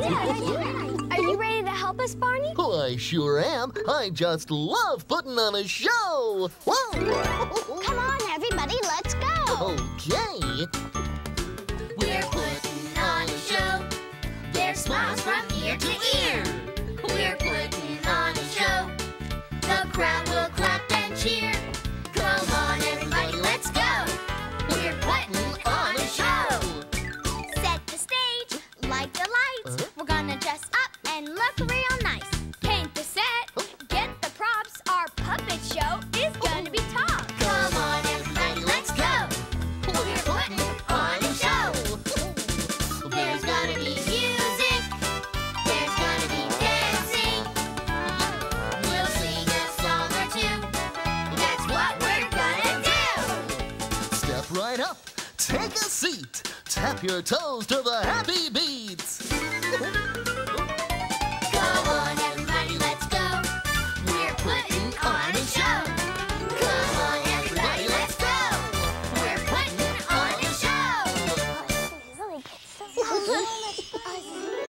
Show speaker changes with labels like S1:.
S1: Are you ready to help us, Barney?
S2: Oh, I sure am. I just love putting on a show. Whoa.
S1: Come on, everybody, let's go.
S2: Okay.
S3: We're putting on a show. There's smiles from ear to ear. We're putting on a show. The crowd
S1: dress up and look real nice. Paint the set, get the props. Our puppet show is gonna be top.
S3: Come on, everybody, let's go. We're putting on a show. There's gonna be music. There's gonna be dancing. We'll sing a song or two. That's what we're gonna do.
S2: Step right up. Take a seat. Tap your toes to the happy beats.
S1: 啊！